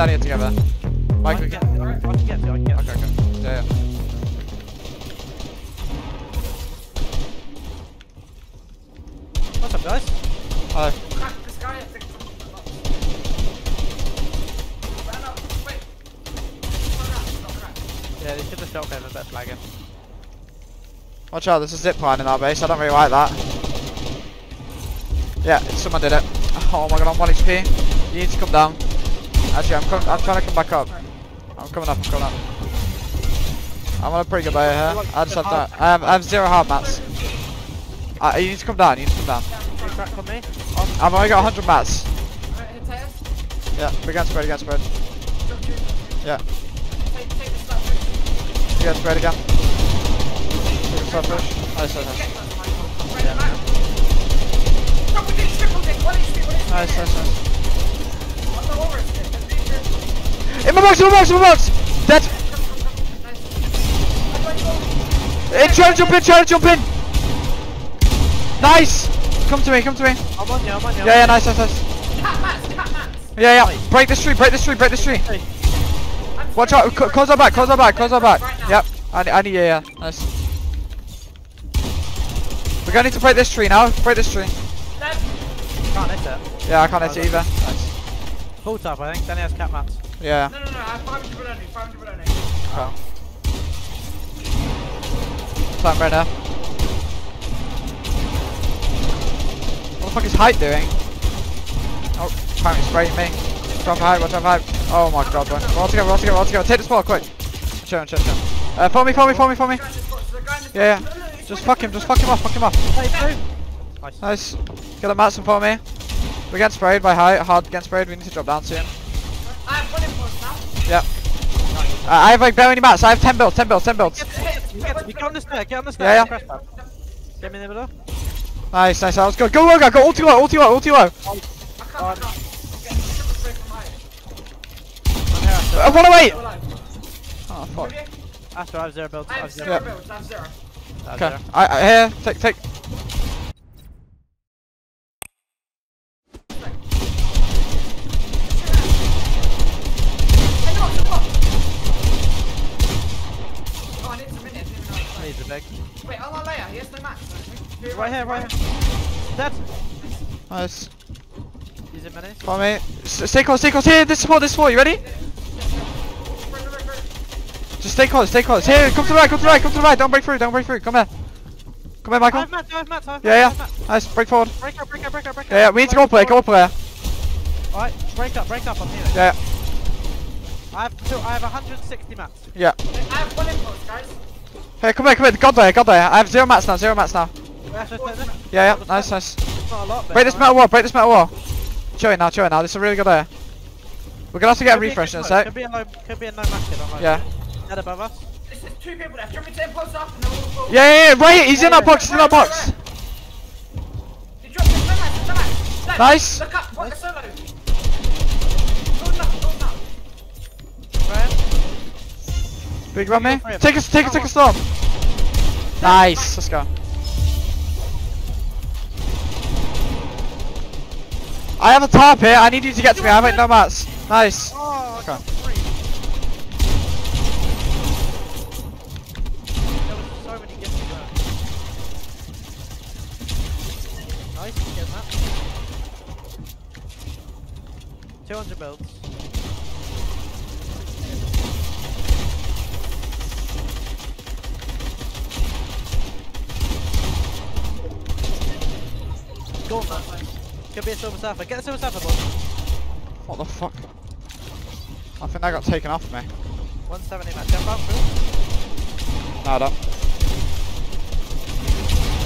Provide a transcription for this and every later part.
down here together. I can we get to it, I can get to it, I can get to Okay, okay. Yeah, yeah. What's up, guys? Hi. Crack this guy, I think. Ran up, wait. Ran up. Yeah, they should have shot him and better flag him. Watch out, there's a zip line in our base. I don't really like that. Yeah, someone did it. Oh my god, I'm 1 HP. You need to come down. Actually, I'm, com I'm trying to come back up. I'm coming up, I'm coming up. I'm on a pretty good layer here. I just have that. I have, I have zero hard mats. Uh, you need to come down, you need to come down. You crack on me? I've only got 100 mats. Alright, hit tires. Yeah, we can spread, we can spread. Yeah, Take, take this stuff. we can spread again. Take a stop push. Nice, nice, nice. That, Michael. Right back. Drop it in, triple dick. One HP, one HP. Nice, nice, nice. I'll go over it. Nice. In my box, in my box, in my box! Dead! I'm going to go. In, try to jump in, try to jump in! Nice! Come to me, come to me. I'm on you, I'm on you. Yeah, yeah, nice, nice, nice. Cat mats, cat mats. Yeah, yeah. Break this tree, break this tree, break this tree. Watch out, close our back, close our back, close our back. Right. Yep. I need, I need, yeah, yeah. Nice. We're gonna need to break this tree now. Break this tree. Can't hit it. Yeah, I can't hit it either. Nice. Full top, I think. Then he has cat mats. Yeah. No, no, no. I have 500 bullet only. 500 bullet only. Okay. Plant right now. What the fuck is height doing? Oh, apparently spraying me. Watch out for height, watch out for height. Oh my god, bro. We're all together, we're all together, we're all together. Take the spot, quick. Chill, chill, chill. Uh, follow me, follow me, follow me, follow me. Guys, just watch the guy in the Yeah, yeah. No, no, no, he's Just fuck him, just fuck him off, fuck him off. Nice. Nice. Get the mats and follow me. We're getting sprayed by height, hard getting sprayed. We need to drop down soon. I have one impulse now. Yep. Uh, I have like barely any mats. I have 10 builds, 10 builds, 10 builds. You get, on the stair, get on the stair. Yeah, yeah. Get me in the middle. Nice, nice. Let's go. Go, go, go, go. Ulti low, ulti low, ulti low. I can't, I can't. Get triple spray from height. I'm here, Uh, one away. Go alive. Oh, fuck. Okay. Astro, I have zero builds. I I have have zero zero. Builds. I have zero. Okay. I, I, here. Take, take. There. Wait, on our layer. He has no max. Here, Right here, right here. Dead. Nice. He's in minis. Follow me. S stay close, stay close. Here, this spot, this spot. You ready? Right, right, right, right. Just stay close, stay close. Here, come to the right, come to the right, come to the right. Don't break through, don't break through. Come here. Come here, I Michael. have mats, I have mats, I have Yeah, mats, I yeah. have mats. Nice. Break forward. Break up, break up, break up, break up. Yeah, yeah. We need to go up there, go up there. Alright, break up, break up, I'm here. Yeah, I have two, I have 160 mats. yeah. I have one impulse, guys. Hey, come here, come here. God there, God there. I have zero mats now, zero mats now. Astro, take this. Yeah, yeah. Nice, nice. Not a lot, but Break this metal wall, break this metal wall. Chill it now, chill it now. This is a really good area. We're gonna have to get a Could be refresh in a sec. Could be a low, could be a no max kid on right. Yeah. Dead above us. This is two people left. Do you want me to impulse up and then we'll go? Yeah, yeah, yeah, right here. He's in that box, he's in that box. Did you drop this? No max, no max. Left. Nice. Look up. What the solo? Hold up, hold up. Right. Big run me. Take us, take us, take us storm. Nice, let's go. I have a top here. I need you to get to me. I have no mats. Nice. Oh, I Okay. got three. There was so many gifts there. Nice, getting that. 200 builds. Go on, man. Could be a silver surfer. Get the silver surfer, boy. What the fuck? I think that got taken off me. 170 match. Jump out, through. No, I don't.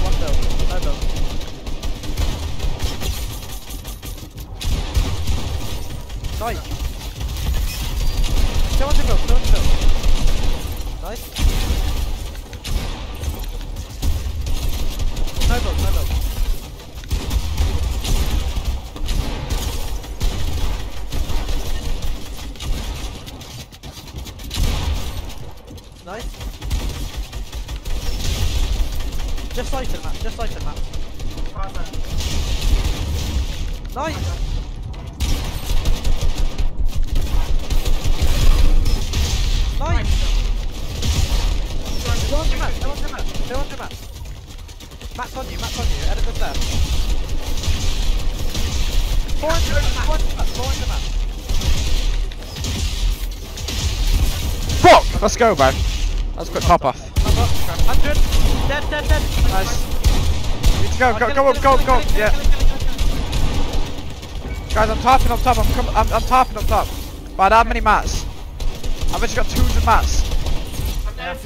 One build. No build. Nice. Nice. Just side to the map, just side to the map. Nice! Nice! Go on to map, go on to map, go on on you, map's on you, edit the left. Four into the map, four into. Fuck! Let's go, man. That's a quick pop off. Up, up, 100. Dead, dead, dead. Nice. Need to go, go, go up, go, go. kill Yeah. Guys, I'm tapping up top. I'm, com I'm, I'm tapping up top. Don't have many mats. I've actually got 200 mats. I'm.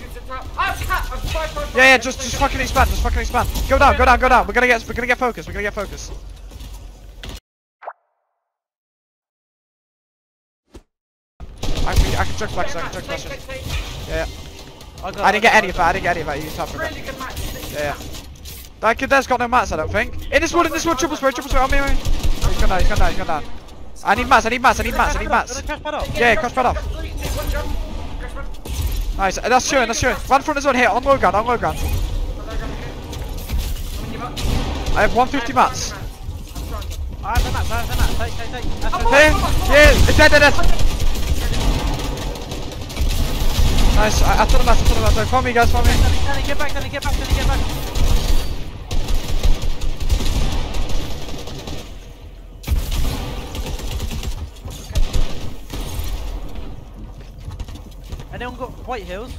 I'm. I'm Yeah, yeah, just, just fucking expand, just fucking expand. Go down, go down, go down. We're gonna get, we're gonna get focused. We're gonna get focused. I can, I can chuck flashes, I can take, take. Yeah, I. I didn't get any of that. I didn't get any of that. You can tap for. Really good match. Yeah, yeah. That kid there's got no mats, I don't think. In this wood, in this wood, triple spray, triple spray. On me, on me. He's gone down, he's gone down, he's gone down. I need mats, I need mats, I need mats, I need mats. Crash. Yeah, cross pad off. Three, two, one, jump. Crash pad. Nice, uh, that's showing, that's showing. One front is on here, on low ground, on low ground. I'm in your. I have 150 mats. I have the mats, I have the mats. Take, take, take. Here, yeah, dead, dead, dead. Nice, I, I thought the mats, I thought the mats. Right, Follow me, guys, follow me. Danny, Danny, get back, Danny, get back, Danny, get back. Anyone got white heals?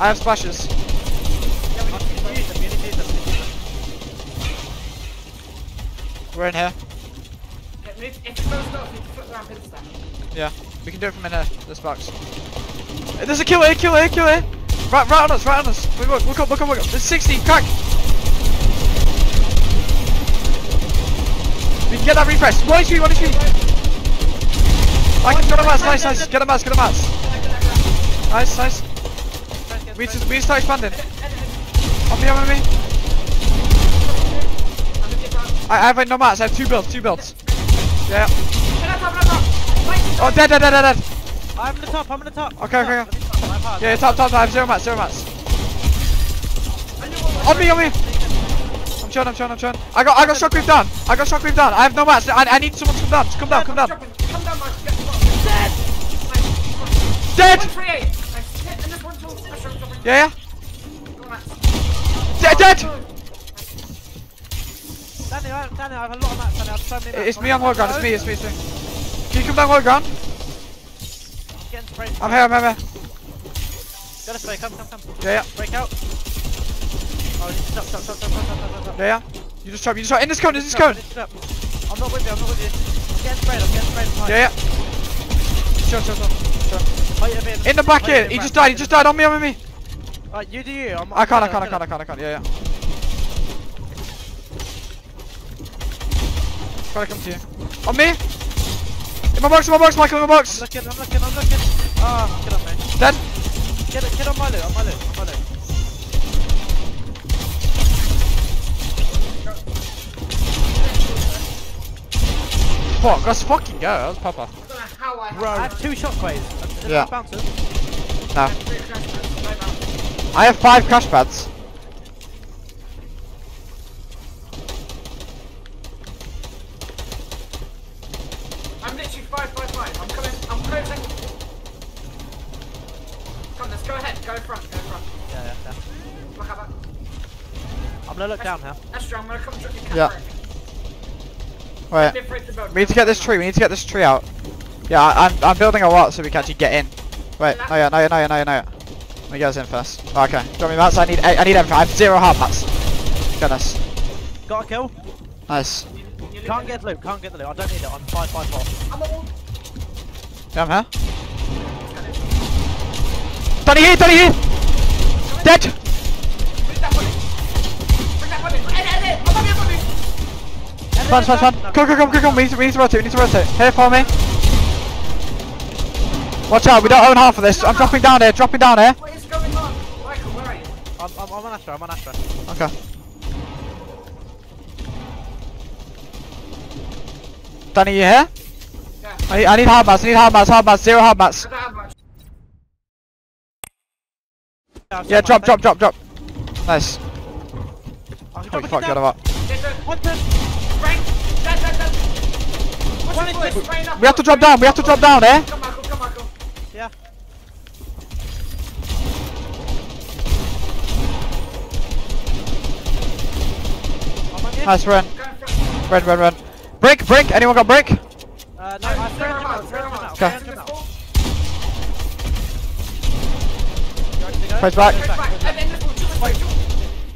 I have splashes. Yeah, we need to use them, we need to use them. We're in here. If if it goes north, you can flip the ramp instead. Yeah, we can do it from in here, this box. There's a kill here, kill here, kill here. Right, right on us, right on us. Wait, look, look up, look up, look up. There's 60, crack. We can get that refresh. One HP, one HP. I can get a mats, nice, nice. Get a mats, get a mats. Nice, nice. We to, we to start expanding. On me, on me. I, I have no mats, I have two builds, two builds. Yeah. Oh, dead, dead, dead, dead, dead. I'm in the top, I'm in the top. Okay, okay, the top. Yeah, top, top, top. I have zero mats, zero mats. On me, on me. I'm chilling, I'm chilling, I'm chilling. I got, I got shockwave down. I got shockwave down. I have no mats. I, I need someone to come down. Just come down, come down. Come down, Mark. Get the Dead. 138. Nice. Hit, and this one, two. Nice, jump, jump, jump. Yeah, yeah. Dead, dead. Danny, Danny, I have a lot of mats, Danny. I have so many mats. It's me on low ground. It's me, it's me, it's me. Can you come down low ground? I'm. I'm here, I'm here, I'm here. Get a spray, come, come, come. Yeah, yeah, Break out. Oh, stop, stop, stop, stop, stop, stop, stop, stop. yeah, yeah. You just trap, you just trap. In this cone, in this cone. I'm not with you, I'm not with you. I'm getting sprayed, I'm getting sprayed. from Yeah, yeah. Chill, chill, chill. chill. Height of it. In the back here. He just died. He just died. On me, on me. Right, you do you. I'm, I can't, I can't, I can't, I can't, I can't. Yeah, yeah. Gotta come to you. On me. In my box, in my box, Michael, in my I'm box. looking, I'm looking, I'm looking. Ah, get on me. Dead. Get get on my loot, on my loot, on my loot. Fuck, let's fucking go. That was Papa. I don't know how I I have two shockwaves. Yeah. I? No. three crash pads. No bounce. I have five crash pads. I'm literally five, five, five. I'm coming. I'm closing. Come, let's go ahead. Go front. Go front. Yeah, yeah, yeah. Look at that. I'm gonna look down here. Esther, I'm gonna come drop your Yeah. cat Wait. Different to build. We need to get this tree. We need to get this tree out. Yeah, I, I'm I'm building a lot so we can actually get in. Wait, no yeah, no yeah, no yeah, no yeah, no yeah. Let me get us in first. Oh, okay, drop me mats. I need I, I need everything. I have zero hard mats. Goodness. Got a kill. Nice. Can't get the loot, can't get the loot. I don't need it. I'm 5 5 4. I'm all. Yeah, I'm here. I'm on the other one. Fun, fun, fun. Come, come, come, come, come. We need to, we need to rotate. We need to rotate. Here, follow me. Watch out. We don't own half of this. I'm dropping down here. Dropping down here. What is going on? Michael, where are you? I'm, I'm, I'm on Astro, I'm on Astro. Okay. Danny, you here? Yeah. I need, I need hard mats. I need hard mats. Hard mats. Zero hard mats. Now, yeah, drop, drop, drop, drop. Nice. Oh, oh fuck, get him up. We have to drop down, we have to drop down, eh? Come on, come on, come on. Yeah. Nice run. Run, run, run. Brick, brick, anyone got brick? Uh, no, I've You ready to go? Press back. Crash back. And then this one, two.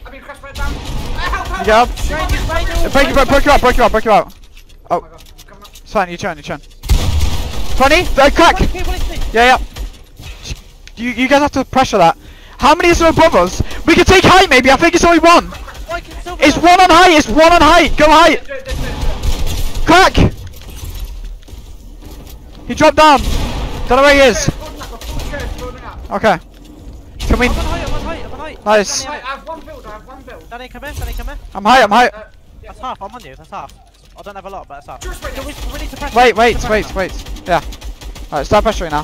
I mean, crash back down. Uh, help, help, You get up. help. Train, you train, you Break you, break, break you out, break you out, break you out. Oh my god, I'm coming up. It's fine, you turn, you turn. 20? Uh, crack! What is he? What is he? Yeah, yeah. You, you guys have to pressure that. How many is there above us? We can take height maybe, I think it's only one. Why can Silver It's one on height, it's one on height. Go height. Crack! He dropped down. Don't know where he is. Building up, a full chairs building up. Okay. Can we... I'm on height, I'm on height, I'm on height. Nice. Danny, Right, I have one build, I have one build. Danny, come here, Danny, come here. I'm high, I'm high. Uh, yeah. That's half, I'm on you, that's half. I don't have a lot, but that's half. Just wait we, we need to press Wait, wait, to wait, wait. Yeah. Alright, start pressuring now.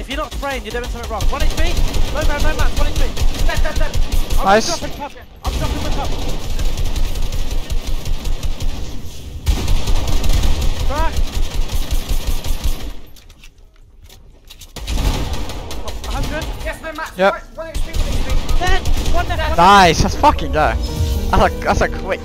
If you're not spraying, you're doing something wrong. 1 HP, low ground, no match, 1 HP. Dead, dead, dead. I'm Nice. dropping top. I'm dropping the top. Crack. Hundred. Yes, no match. Yep. Right, Nice, that's fucking go. That's a, that's a quick